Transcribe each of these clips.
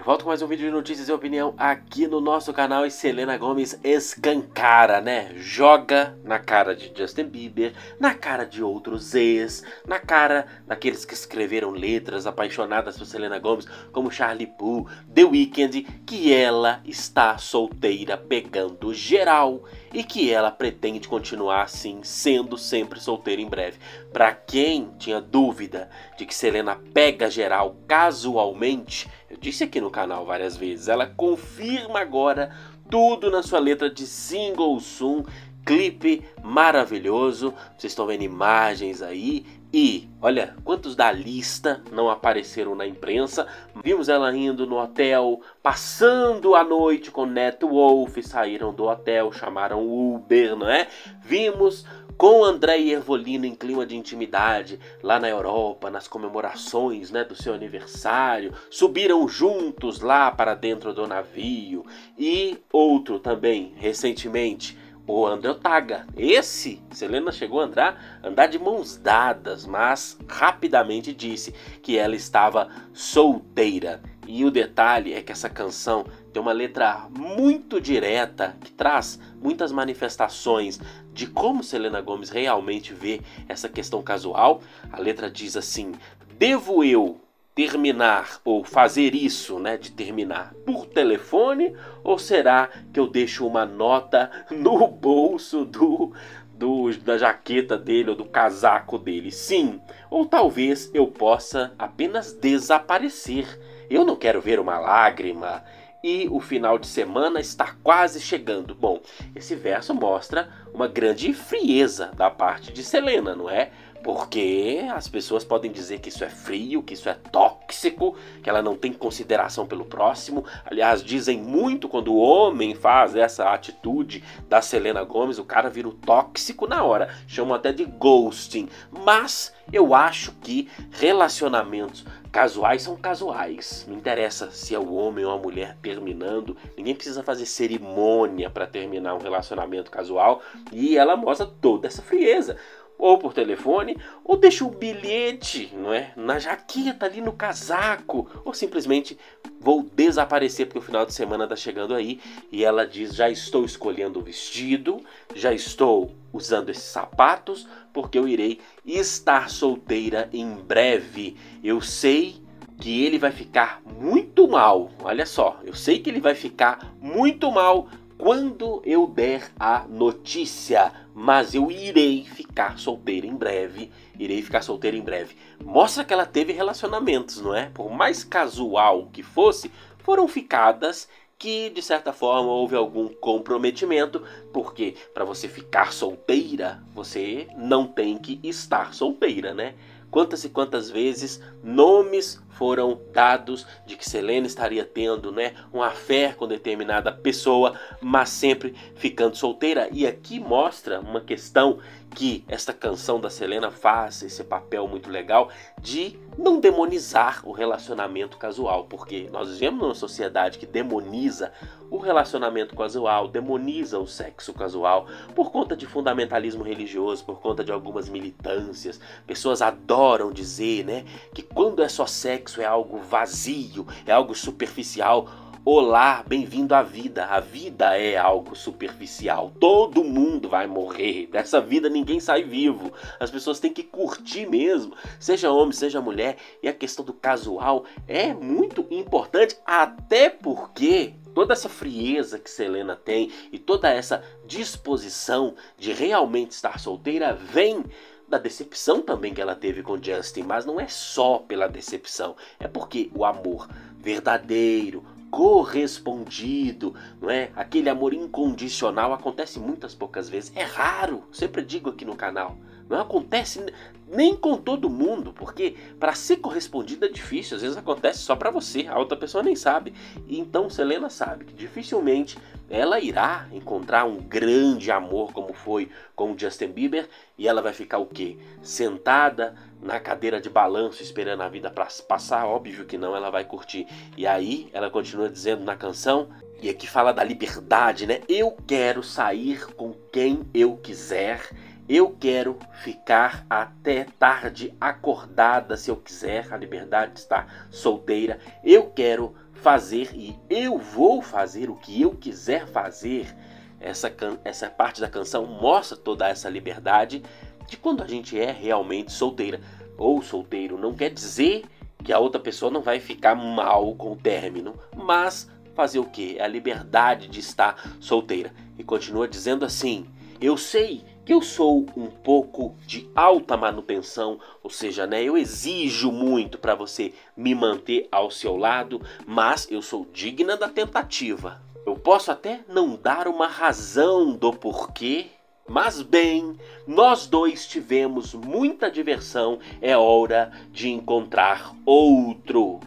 De volta com mais um vídeo de notícias e opinião aqui no nosso canal e Selena Gomes escancara, né? Joga na cara de Justin Bieber, na cara de outros ex, na cara daqueles que escreveram letras apaixonadas por Selena Gomes, como Charlie Puth, The Weeknd, que ela está solteira pegando geral e que ela pretende continuar assim, sendo sempre solteira em breve. Para quem tinha dúvida de que Selena pega geral casualmente, eu disse aqui no canal várias vezes, ela confirma agora tudo na sua letra de Single Soon clipe maravilhoso. Vocês estão vendo imagens aí. E olha, quantos da lista não apareceram na imprensa? Vimos ela indo no hotel, passando a noite com Net Wolf, saíram do hotel, chamaram Uber, não é? Vimos com André Ervolino em clima de intimidade lá na Europa, nas comemorações né, do seu aniversário, subiram juntos lá para dentro do navio. E outro também, recentemente, o André Otaga. Esse, Selena chegou a andar, andar de mãos dadas, mas rapidamente disse que ela estava solteira. E o detalhe é que essa canção tem uma letra muito direta que traz muitas manifestações de como Selena Gomes realmente vê essa questão casual. A letra diz assim: Devo eu terminar ou fazer isso, né, de terminar por telefone ou será que eu deixo uma nota no bolso do, do da jaqueta dele ou do casaco dele? Sim, ou talvez eu possa apenas desaparecer. Eu não quero ver uma lágrima. E o final de semana está quase chegando. Bom, esse verso mostra uma grande frieza da parte de Selena, não é? Porque as pessoas podem dizer que isso é frio, que isso é tóxico, que ela não tem consideração pelo próximo. Aliás, dizem muito quando o homem faz essa atitude da Selena Gomes, o cara vira o tóxico na hora. Chamam até de ghosting. Mas eu acho que relacionamentos casuais são casuais. Não interessa se é o homem ou a mulher terminando. Ninguém precisa fazer cerimônia para terminar um relacionamento casual. E ela mostra toda essa frieza ou por telefone, ou deixa o bilhete, não é, na jaqueta ali no casaco, ou simplesmente vou desaparecer porque o final de semana está chegando aí e ela diz já estou escolhendo o vestido, já estou usando esses sapatos porque eu irei estar solteira em breve. Eu sei que ele vai ficar muito mal. Olha só, eu sei que ele vai ficar muito mal quando eu der a notícia, mas eu irei ficar solteira em breve. Irei ficar solteira em breve. Mostra que ela teve relacionamentos, não é? Por mais casual que fosse, foram ficadas que de certa forma houve algum comprometimento, porque para você ficar solteira, você não tem que estar solteira, né? Quantas e quantas vezes nomes foram dados de que Selena estaria tendo né, um affair com determinada pessoa, mas sempre ficando solteira. E aqui mostra uma questão que esta canção da Selena faz esse papel muito legal de não demonizar o relacionamento casual, porque nós vivemos numa sociedade que demoniza o relacionamento casual, demoniza o sexo casual por conta de fundamentalismo religioso, por conta de algumas militâncias. Pessoas adoram dizer, né, que quando é só sexo é algo vazio, é algo superficial. Olá, bem-vindo à vida. A vida é algo superficial. Todo mundo vai morrer. Dessa vida ninguém sai vivo. As pessoas têm que curtir mesmo, seja homem, seja mulher. E a questão do casual é muito importante, até porque toda essa frieza que Selena tem e toda essa disposição de realmente estar solteira vem da decepção também que ela teve com Justin, mas não é só pela decepção, é porque o amor verdadeiro, correspondido, não é? Aquele amor incondicional acontece muitas poucas vezes. É raro, sempre digo aqui no canal. Não acontece nem com todo mundo, porque para ser correspondido é difícil, às vezes acontece só para você, a outra pessoa nem sabe. Então Selena sabe que dificilmente ela irá encontrar um grande amor como foi com Justin Bieber e ela vai ficar o quê? Sentada na cadeira de balanço esperando a vida para passar, óbvio que não, ela vai curtir. E aí ela continua dizendo na canção e aqui fala da liberdade, né? Eu quero sair com quem eu quiser Eu quero ficar até tarde acordada se eu quiser, a liberdade de estar solteira. Eu quero fazer e eu vou fazer o que eu quiser fazer. Essa, essa parte da canção mostra toda essa liberdade de quando a gente é realmente solteira ou solteiro. Não quer dizer que a outra pessoa não vai ficar mal com o término, mas fazer o que? É a liberdade de estar solteira. E continua dizendo assim: Eu sei eu sou um pouco de alta manutenção, ou seja, né, eu exijo muito para você me manter ao seu lado, mas eu sou digna da tentativa. Eu posso até não dar uma razão do porquê, mas bem, nós dois tivemos muita diversão, é hora de encontrar outro.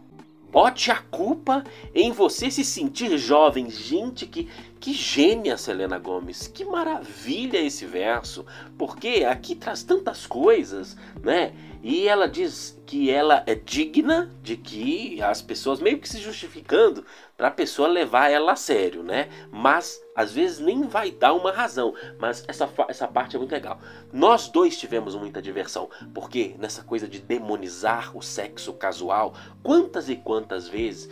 Bote a culpa em você se sentir jovem. Gente, que, que gênia, Selena Gomes. Que maravilha esse verso. Porque aqui traz tantas coisas, né? E ela diz que ela é digna de que as pessoas meio que se justificando para a pessoa levar ela a sério, né? Mas às vezes nem vai dar uma razão, mas essa, essa parte é muito legal. Nós dois tivemos muita diversão, porque nessa coisa de demonizar o sexo casual, quantas e quantas vezes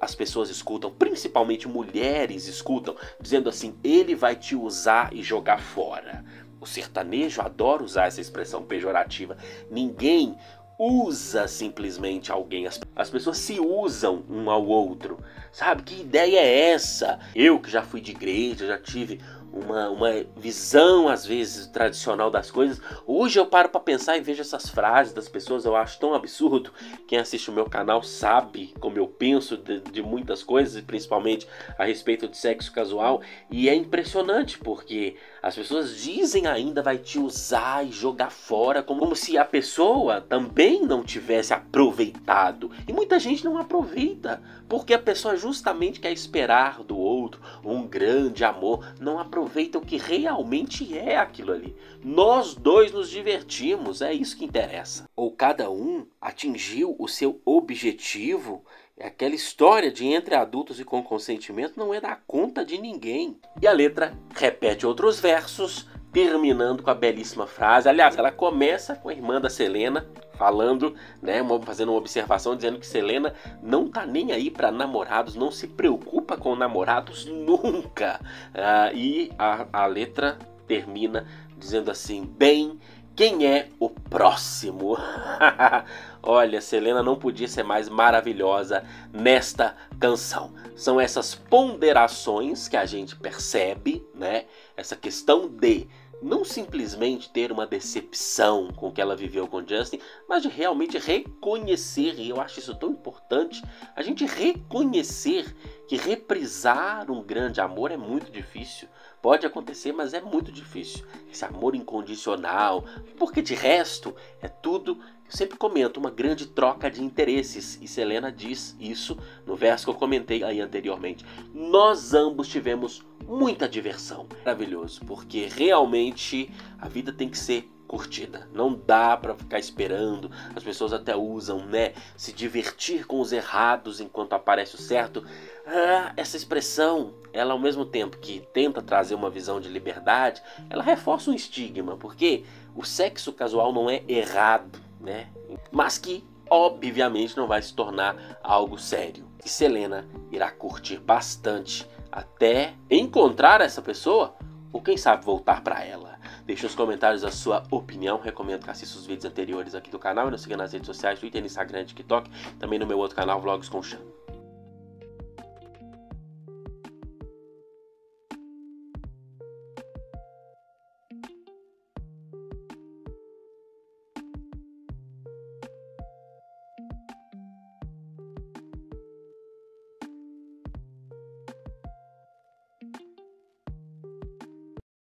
as pessoas escutam, principalmente mulheres escutam, dizendo assim: ele vai te usar e jogar fora. O sertanejo adora usar essa expressão pejorativa. Ninguém usa simplesmente alguém. As, as pessoas se usam um ao outro. Sabe? Que ideia é essa? Eu que já fui de igreja, já tive uma, uma visão, às vezes, tradicional das coisas. Hoje eu paro para pensar e vejo essas frases das pessoas, eu acho tão absurdo. Quem assiste o meu canal sabe como eu penso de, de muitas coisas, principalmente a respeito de sexo casual. E é impressionante porque as pessoas dizem ainda vai te usar e jogar fora, como, como se a pessoa também não tivesse aproveitado. E muita gente não aproveita, porque a pessoa justamente quer esperar do outro um grande amor, não aproveita o que realmente é aquilo ali. Nós dois nos divertimos, é isso que interessa. Ou cada um atingiu o seu objetivo aquela história de entre adultos e com consentimento não é da conta de ninguém. E a letra repete outros versos, terminando com a belíssima frase. Aliás, ela começa com a irmã da Selena falando, né, fazendo uma observação dizendo que Selena não tá nem aí para namorados, não se preocupa com namorados nunca. Ah, e a, a letra termina dizendo assim: bem quem é o próximo? Olha, Selena não podia ser mais maravilhosa nesta canção. São essas ponderações que a gente percebe, né? Essa questão de não simplesmente ter uma decepção com o que ela viveu com Justin, mas de realmente reconhecer, e eu acho isso tão importante, a gente reconhecer que reprisar um grande amor é muito difícil. Pode acontecer, mas é muito difícil. Esse amor incondicional, porque de resto é tudo, eu sempre comento, uma grande troca de interesses. E Selena diz isso no verso que eu comentei aí anteriormente. Nós ambos tivemos muita diversão. Maravilhoso, porque realmente a vida tem que ser curtida. Não dá para ficar esperando. As pessoas até usam, né, se divertir com os errados enquanto aparece o certo. Ah, essa expressão, ela ao mesmo tempo que tenta trazer uma visão de liberdade, ela reforça um estigma, porque o sexo casual não é errado, né? Mas que obviamente não vai se tornar algo sério. E Selena irá curtir bastante até encontrar essa pessoa ou quem sabe voltar para ela. Deixe nos comentários a sua opinião. Recomendo que assista os vídeos anteriores aqui do canal e nos siga nas redes sociais, Twitter, Instagram, TikTok, também no meu outro canal Vlogs com Chan.